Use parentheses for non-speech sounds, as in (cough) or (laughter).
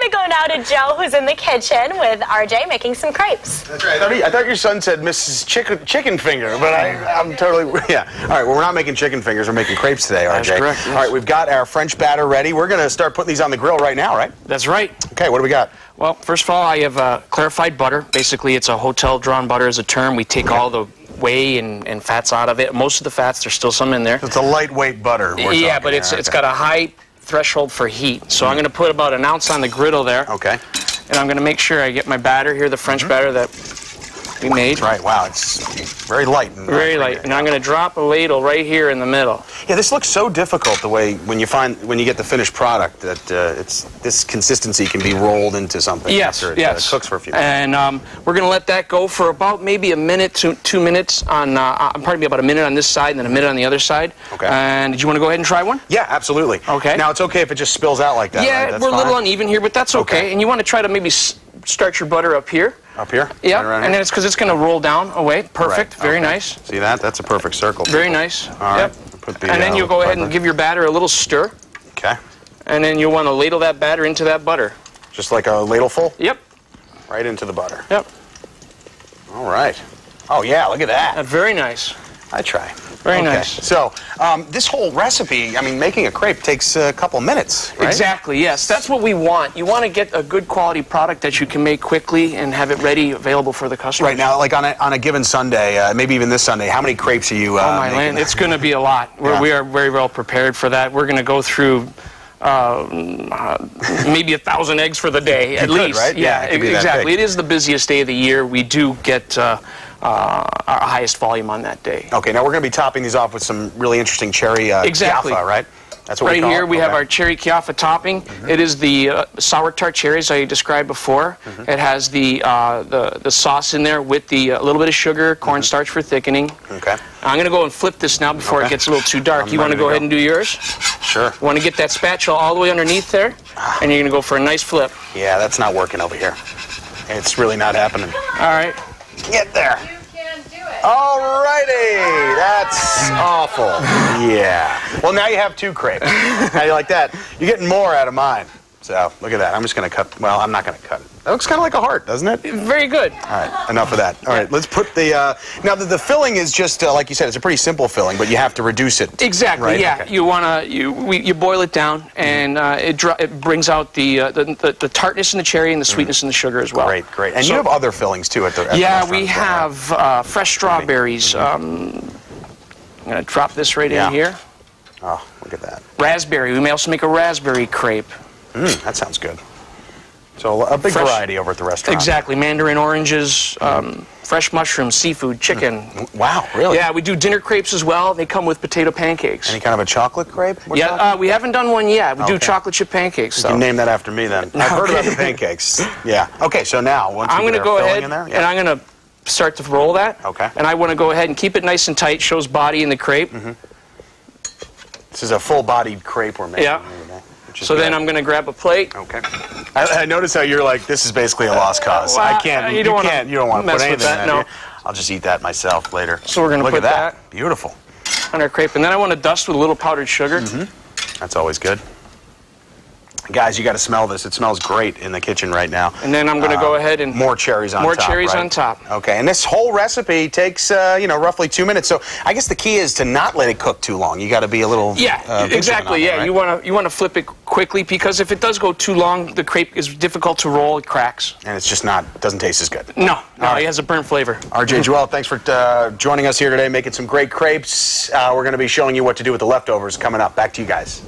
We go now to Joe, who's in the kitchen with RJ making some crepes. That's right. I thought, he, I thought your son said Mrs. Chicken, chicken Finger, but I, I'm totally, (laughs) yeah. All right, well, we're not making chicken fingers. We're making crepes today, RJ. That's correct, yes. All right, we've got our French batter ready. We're going to start putting these on the grill right now, right? That's right. Okay, what do we got? Well, first of all, I have uh, clarified butter. Basically, it's a hotel-drawn butter as a term. We take all the whey and, and fats out of it. Most of the fats, there's still some in there. It's a lightweight butter. we're yeah, but it's here, it's okay. got a high threshold for heat. So I'm going to put about an ounce on the griddle there. Okay. And I'm going to make sure I get my batter here, the French mm-hmm. batter that we made. That's right. Wow, it's very light. And Very light. And I'm going to drop a ladle right here in the middle. Yeah, this looks so difficult the way when you find when you get the finished product that uh, it's this consistency can be rolled into something Yes, after it yes. uh, cooks for a few minutes. And um, we're going to let that go for about maybe a minute to two minutes on, uh, uh, pardon me, about a minute on this side and then a minute on the other side. Okay. And did you want to go ahead and try one? Yeah, absolutely. Okay. Now it's okay if it just spills out like that. yeah, right? We're a little uneven here, but that's okay. Okay. And you want to try to maybe s- start your butter up here. Up here. Yeah, Right and then it's because it's going to roll down away. Perfect. Right, Very okay. nice. See that? That's a perfect circle. Very nice. All right. Yep. Put the, and then uh, you'll go ahead and give your batter a little stir. Okay. And then you'll want to ladle that batter into that butter. Just like a ladleful, Yep. right into the butter. Yep. All right. Oh yeah, look at that. Uh, very nice. I try. Very Okay. nice. So um, this whole recipe, I mean, making a crepe takes a couple minutes, right? Exactly, yes. That's what we want. You want to get a good quality product that you can make quickly and have it ready, available for the customer. Right now, like on a, on a given Sunday, uh, maybe even this Sunday, how many crepes are you? Uh, Oh, my making? land. It's going to be a lot. We're, Yeah. We are very well prepared for that. We're going to go through uh, maybe a thousand eggs for the day, at least. right? Yeah, it be that exactly. It is the busiest day of the year. We do get uh, uh, our highest volume on that day. Okay, now we're going to be topping these off with some really interesting cherry uh, Exactly. right? That's what Right we call here, it? we have our cherry chiaffa topping. It is the uh, sour tart cherries I described before. It has the, uh, the the sauce in there with the uh, little bit of sugar, cornstarch for thickening. Okay, I'm going to go and flip this now before it gets a little too dark. I'm you want to ready go ahead and do yours? sure. You want to get that spatula all the way underneath there, and you're going to go for a nice flip. Yeah, that's not working over here. It's really not happening. All right. Get there. You can do it. Alrighty, that's awful. Yeah. Well, now you have two crepes. (laughs) How do you like that? You're getting more out of mine. So look at that. I'm just going to cut. Well, I'm not going to cut it. That looks kind of like a heart, doesn't it? Very good. All right, enough of that. All right, let's put the. Uh, now the, the filling is just uh, like you said. It's a pretty simple filling, but you have to reduce it. Exactly. Right, Yeah. okay. You want to you we, you boil it down, and uh, it it brings out the, uh, the, the the tartness in the cherry and the sweetness in the sugar as well. Great, great. And So- you have other fillings too at the. At Yeah, restaurant we as well, right? have uh, fresh strawberries. Um, I'm going to drop this right Yeah. in here. Oh, look at that. Raspberry. We may also make a raspberry crepe. Mm, that sounds good. So a big Fresh- variety over at the restaurant. Exactly. Mandarin oranges, um, fresh mushrooms, seafood, chicken. Wow, really? Yeah, we do dinner crepes as well. They come with potato pancakes. Any kind of a chocolate crepe? we're Yeah, uh, we haven't done one yet. We do chocolate chip pancakes. You can name that after me then. (laughs) I've heard about the pancakes. Yeah. Okay, so now once I'm going to go ahead in there, and. I'm going to start to roll that. Okay. And I want to go ahead and keep it nice and tight. Shows body in the crepe. this is a full-bodied crepe we're making. Yeah. here today, which is So then. I'm going to grab a plate. Okay. I, I notice how you're like, this is basically a lost cause. Well, I can't. uh, You, you don't wanna can't. You don't want to put with anything that, in no. here. I'll just eat that myself later. So we're gonna put that. that- Beautiful. on our crepe, and then I want to dust with a little powdered sugar. That's always good. Guys, you got to smell this. It smells great in the kitchen right now. And then I'm going to go Um, ahead and more cherries on more top. More cherries right? on top. Okay, and this whole recipe takes uh, you know roughly two minutes. So I guess the key is to not let it cook too long. You got to be a little Yeah, uh, exactly. on that, Yeah, right? you want to you want to flip it quickly because if it does go too long, the crepe is difficult to roll. It cracks. and it's just not doesn't taste as good. No, no, right. it has a burnt flavor. RJ (laughs) Joel, thanks for uh, joining us here today, making some great crepes. Uh, we're going to be showing you what to do with the leftovers coming up. Back to you guys.